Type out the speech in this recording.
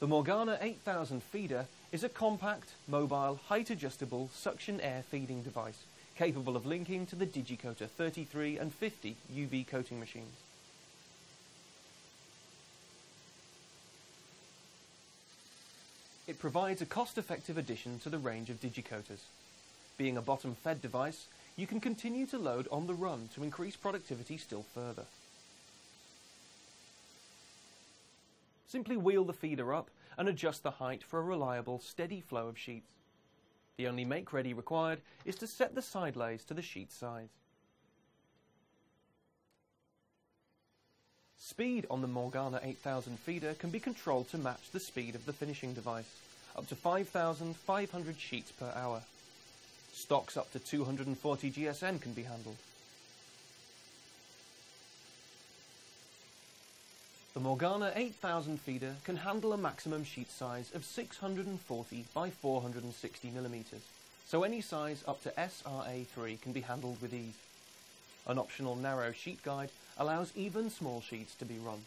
The Morgana 8000 feeder is a compact, mobile, height-adjustable suction air feeding device capable of linking to the Digicoater 33 and 50 UV coating machines. It provides a cost-effective addition to the range of Digicoaters. Being a bottom-fed device, you can continue to load on the run to increase productivity still further. Simply wheel the feeder up and adjust the height for a reliable, steady flow of sheets. The only make ready required is to set the side lays to the sheet size. Speed on the Morgana 8000 feeder can be controlled to match the speed of the finishing device, up to 5,500 sheets per hour. Stocks up to 240 GSM can be handled. The Morgana 8000 feeder can handle a maximum sheet size of 640 by 460 millimeters, so any size up to SRA3 can be handled with ease. An optional narrow sheet guide allows even small sheets to be run.